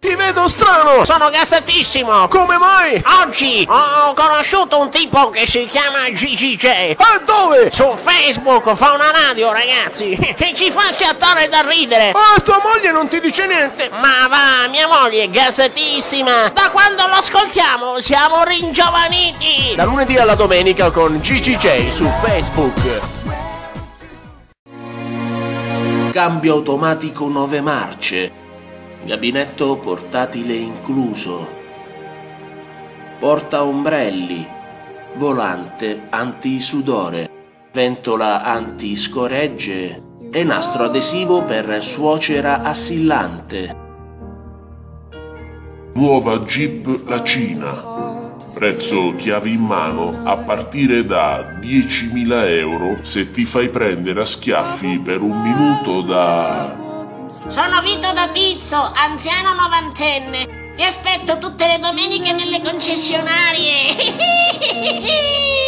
Ti vedo strano! Sono gasatissimo! Come mai? Oggi ho conosciuto un tipo che si chiama GGJ. E dove? Su Facebook fa una radio, ragazzi, che ci fa schiattare da ridere. Ah, tua moglie non ti dice niente? Ma va, mia moglie è gasatissima. Da quando lo ascoltiamo siamo ringiovaniti. Da lunedì alla domenica con GGJ su Facebook. Cambio automatico 9 marce. Gabinetto portatile incluso. Porta ombrelli. Volante antisudore. Ventola antiscoregge. E nastro adesivo per suocera assillante. Nuova Jeep La Cina. Prezzo chiavi in mano a partire da 10.000 euro se ti fai prendere a schiaffi per un minuto da... Sono Vito da Pizzo, anziano novantenne. Ti aspetto tutte le domeniche nelle concessionarie.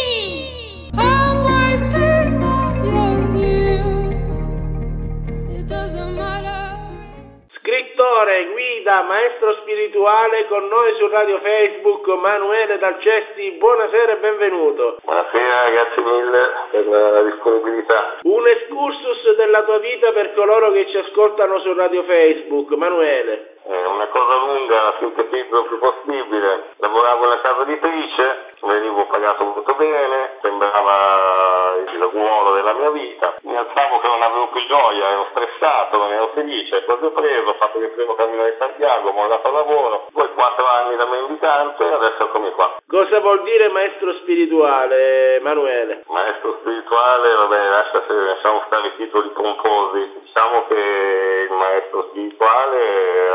maestro spirituale con noi su Radio Facebook, Manuele Dalcesti, buonasera e benvenuto. Buonasera, grazie mille per la disponibilità. Un excursus della tua vita per coloro che ci ascoltano su Radio Facebook, Manuele. È una cosa lunga, sintetizzo il più possibile. Lavoravo nella casa editrice, venivo pagato molto bene, sembrava il ruolo della mia vita. Mi alzavo che non avevo più gioia, ero stressato, non ero felice, così ho preso, ho fatto il primo cammino di Santiago, ho mollato il lavoro, poi quattro anni da mendicante e adesso eccomi qua. Cosa vuol dire maestro spirituale, Manuele? Maestro spirituale, vabbè, lascia se lasciamo stare i titoli pomposi. Diciamo che il maestro spirituale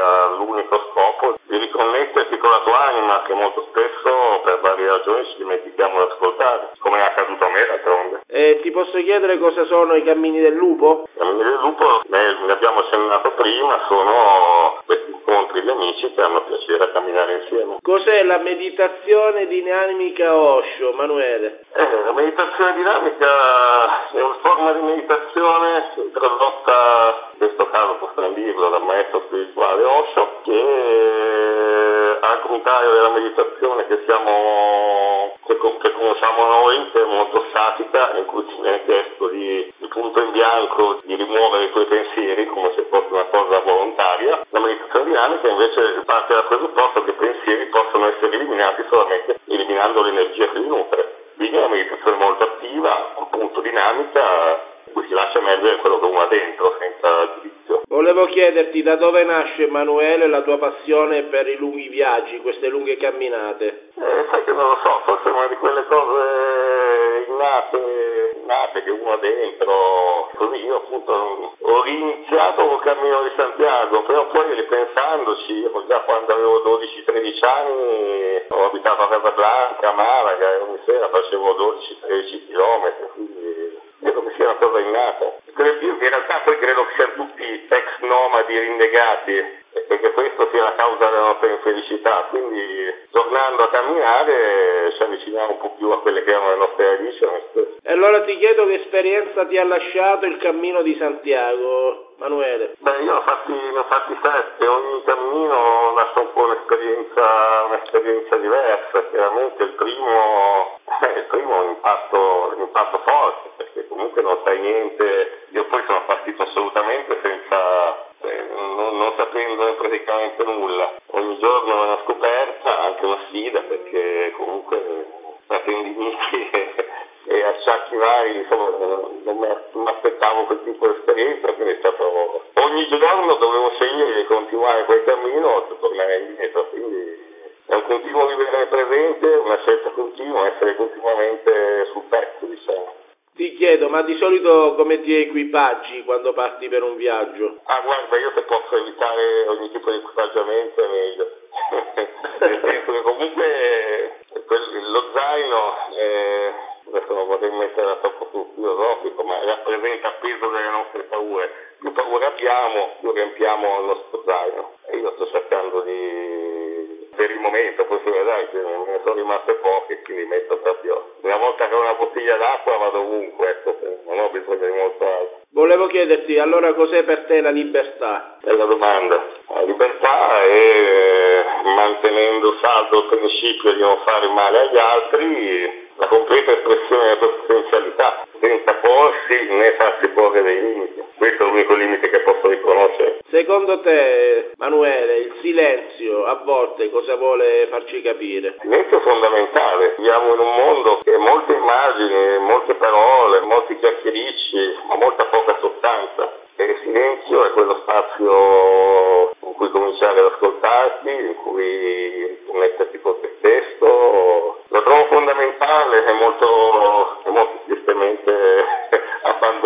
ha l'unico scopo di riconnettersi con la tua anima, che molto spesso per varie ragioni ci dimentichiamo di ascoltare, come è accaduto a me d'altronde. E ti posso chiedere cosa sono i cammini del lupo? I cammini del lupo, ne, ne abbiamo accennato prima, sono di amici che hanno piacere a camminare insieme. Cos'è la meditazione dinamica Osho, Manuele? Eh, la meditazione dinamica è una forma di meditazione introdotta, in questo caso possiamo dirlo, dal maestro spirituale Osho, che al contrario della meditazione che, siamo, che, co- che conosciamo noi, è molto statica, in cui ci viene chiesto di, di punto in bianco di rimuovere i tuoi pensieri come se fosse una cosa volontaria, la meditazione dinamica invece parte dal presupposto che i pensieri possono essere eliminati solamente eliminando l'energia che li nutre. Quindi è una meditazione molto attiva, appunto dinamica, in cui si lascia emergere quello che uno ha dentro senza giudizio. Volevo chiederti da dove nasce, Emanuele, la tua passione per i lunghi viaggi, queste lunghe camminate? Eh, sai che non lo so, forse una di quelle cose innate, innate che uno ha dentro. Così io appunto ho riniziato col cammino di Santiago, però poi ripensandoci, già quando avevo 12-13 anni ho abitato a Casablanca, a Malaga, e ogni sera facevo 12-13 km, quindi credo che sia una cosa innata. In realtà poi credo che siano tutti ex nomadi rinnegati e che questo sia la causa della nostra infelicità. Quindi tornando a camminare ci avviciniamo un po' più a quelle che erano le nostre radici. E allora ti chiedo che esperienza ti ha lasciato il cammino di Santiago, Manuele? Beh, io ne ho fatti, ne ho fatti sette, ogni cammino lascia un po' un'esperienza, un'esperienza diversa. Chiaramente il primo, eh, il primo è un impatto, un impatto forte, perché comunque non sai niente. Poi sono partito assolutamente senza, eh, non, non sapendone praticamente nulla. Ogni giorno è una scoperta, anche una sfida, perché comunque tra tendiniti e, e acciacchi vari, insomma, non mi aspettavo quel tipo di esperienza, quindi è stato... Ogni giorno dovevo scegliere di continuare quel cammino o tornare indietro, quindi è un continuo vivere presente, una scelta continua, essere continuamente sul pezzo, diciamo. Ti chiedo, ma di solito come ti equipaggi quando parti per un viaggio? Ah, guarda, io se posso evitare ogni tipo di equipaggiamento è meglio. Nel senso che comunque quel- lo zaino, eh, adesso non vorrei mettere troppo sul filosofico, ma rappresenta il peso delle nostre paure. Più paure abbiamo, più riempiamo il nostro zaino. E io sto cercando di, per il momento, poi me ne sono rimaste poche, quindi metto proprio, una volta che ho una bottiglia d'acqua vado ovunque, ecco, non ho bisogno di molto altro. Volevo chiederti allora cos'è per te la libertà? Bella domanda. La libertà è senz'altro il principio di non fare male agli altri, la completa espressione delle proprie potenzialità, senza porsi né farsi porre dei limiti. Questo è l'unico limite che posso riconoscere. Secondo te, Manuele, il silenzio a volte cosa vuole farci capire? Il silenzio è fondamentale. Viviamo in un mondo che molte immagini, molte parole, molti chiacchiericci, ma molta poca sostanza. E il silenzio è quello spazio in cui cominciare ad ascoltarti, in cui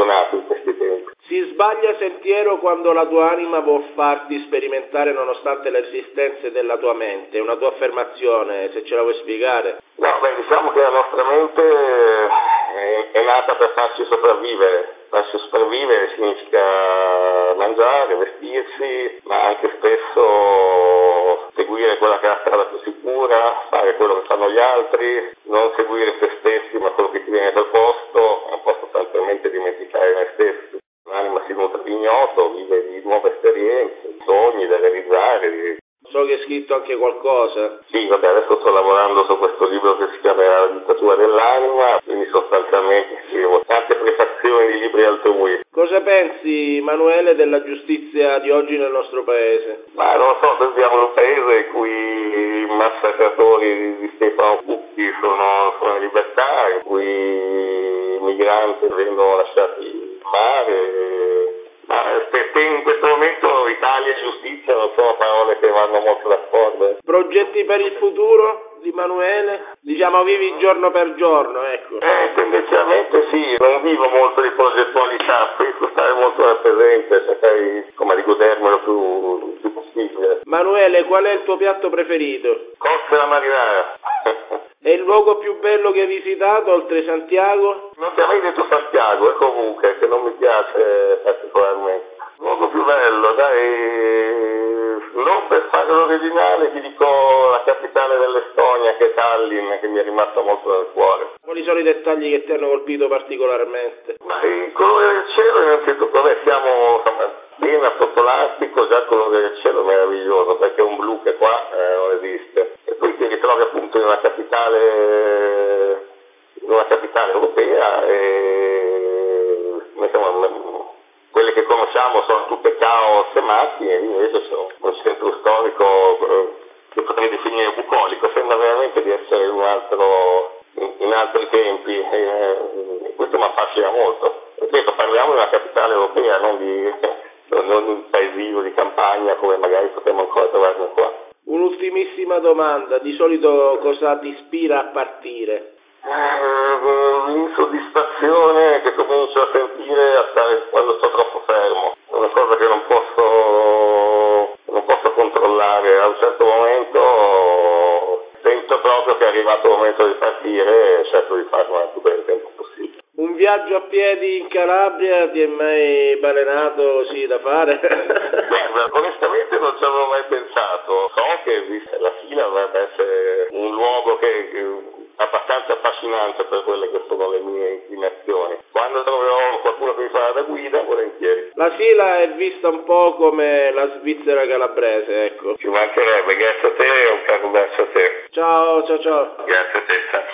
abbandonato in questi tempi. Si sbaglia sentiero quando la tua anima vuol farti sperimentare nonostante le resistenze della tua mente. È una tua affermazione, se ce la vuoi spiegare. No, beh, diciamo che la nostra mente è, è nata per farci sopravvivere. Farci sopravvivere significa mangiare, vestirsi, ma anche spesso seguire quella che è la strada più sicura, fare quello che fanno gli altri, non seguire se stessi ma quello che ti viene dal posto, non posso semplicemente dimenticare me stessi. L'anima si nutre di ignoto, vive di nuove esperienze, di sogni da realizzare, di So che hai scritto anche qualcosa. sì, vabbè, adesso sto lavorando su questo libro che si chiama La dittatura dell'anima, quindi sostanzialmente scrivo tante prefazioni di libri altrui. Cosa pensi, Manuele, della giustizia di oggi nel nostro paese? Ma non so, se in un paese in cui i massacratori di Stefano Cucchi sono, sono in libertà, in cui migranti vengono lasciati in mare. Ma perché in questo momento Italia e giustizia non sono parole che vanno molto d'accordo. Progetti per il futuro di Manuele? Diciamo vivi giorno per giorno, ecco. Eh, tendenzialmente sì, non vivo molto di progettualità, preferisco stare molto nel presente, cercare insomma, di godermelo più, più possibile. Manuele, qual è il tuo piatto preferito? Costa la marinara. È il luogo più bello che hai visitato oltre Santiago? Non ti avrei detto Santiago, è comunque, che non mi piace particolarmente. Il luogo più bello, dai, non per fare l'originale ti dico la capitale dell'Estonia che è Tallinn, che mi è rimasta molto nel cuore. Quali sono i dettagli che ti hanno colpito particolarmente? Ma il colore del cielo innanzitutto, vabbè siamo piena sotto l'astico, già il colore del cielo è meraviglioso, perché è un blu che qua eh, non esiste. E poi ti ritrovi appunto in una capitale, una capitale europea e insomma, quelle che conosciamo sono tutte caos e macchine, e invece c'è un centro storico eh, che potrei definire bucolico, sembra veramente di essere in altro in, altri tempi, eh, questo mi affascina molto. Ripeto, parliamo di una capitale europea, non di, non di un paesino di campagna come magari potremmo ancora trovarne qua. Un'ultimissima domanda, di solito cosa ti ispira a partire? Eh, L'insoddisfazione che comincio a sentire a stare quando sto troppo fermo, una cosa che non posso, non posso controllare. A un certo momento sento proprio che è arrivato il momento di partire e cerco di farlo nel più breve tempo. Un viaggio a piedi in Calabria ti è mai balenato sì da fare? Guarda, onestamente non ci avevo mai pensato. So che la fila dovrebbe essere un luogo che eh, abbastanza affascinante per quelle che sono le mie inclinazioni. Quando troverò qualcuno che mi farà da guida, volentieri. La Sila è vista un po' come la Svizzera calabrese, ecco. Ci mancherebbe, grazie a te e un caro bacio a te. Ciao, ciao, ciao. Grazie a te, ciao.